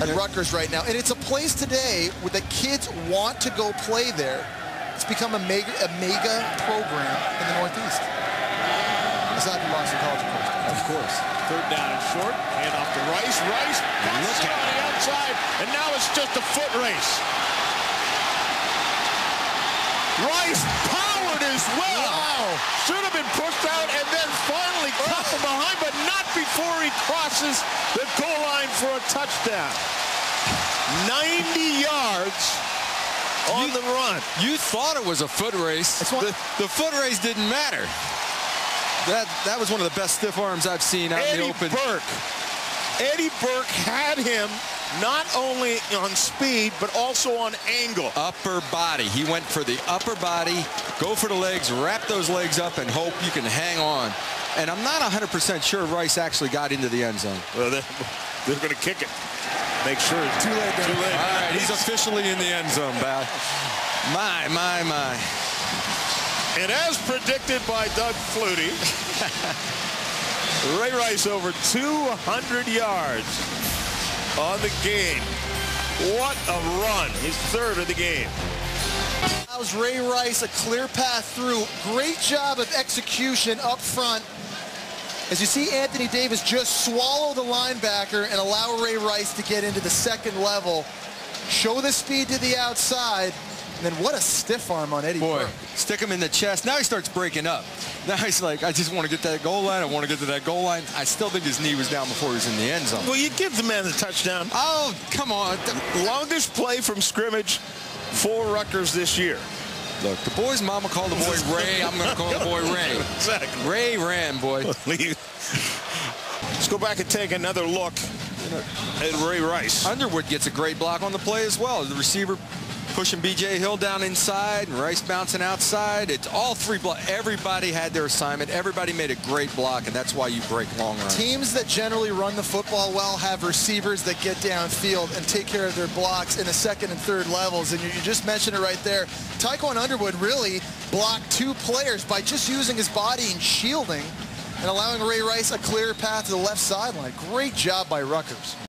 at Rutgers right now. And it's a place today where the kids want to go play there. It's become a mega, a mega program in the Northeast. Aside from Boston College, of course. Of course. Third down and short. Hand off to Rice. Rice Look it on the outside. And now it's just a foot race. Rice powered as well. Wow. Should have been pushed out and then finally cut from behind, but not before he crosses the goal line for a touchdown. 90 yards on You- the run. You thought it was a foot race. The, the foot race didn't matter. That that was one of the best stiff arms I've seen out in the open. Burke. Eddie Burke had him not only on speed, but also on angle. Upper body. He went for the upper body. Go for the legs. Wrap those legs up and hope you can hang on. And I'm not 100% sure Rice actually got into the end zone. Well, they're, they're going to kick it. Make sure it's too late. Too late. All right, he's officially in the end zone, Bal. My, my, my. And as predicted by Doug Flutie, Ray Rice over 200 yards on the game. What a run. His third of the game. Allows Ray Rice a clear path through. Great job of execution up front. As you see Anthony Davis just swallow the linebacker and allow Ray Rice to get into the second level. Show the speed to the outside. And then what a stiff arm on Eddie Boy, Burke. stick him in the chest. Now he starts breaking up. Now he's like, I just want to get that goal line. I want to get to that goal line. I still think his knee was down before he was in the end zone. Well, you give the man the touchdown. Oh, come on. Longest play from scrimmage for Rutgers this year. Look, the boy's mama called the boy Ray. I'm going to call the boy Ray. Exactly. Ray ran, boy. Let's go back and take another look at Ray Rice. Underwood gets a great block on the play as well. The receiver pushing B.J. Hill down inside and Rice bouncing outside. It's all three. Everybody had their assignment. Everybody made a great block, and that's why you break long runs. Teams that generally run the football well have receivers that get downfield and take care of their blocks in the second and third levels. And you, you just mentioned it right there. Tiquan Underwood really blocked two players by just using his body and shielding and allowing Ray Rice a clear path to the left sideline. Great job by Rutgers.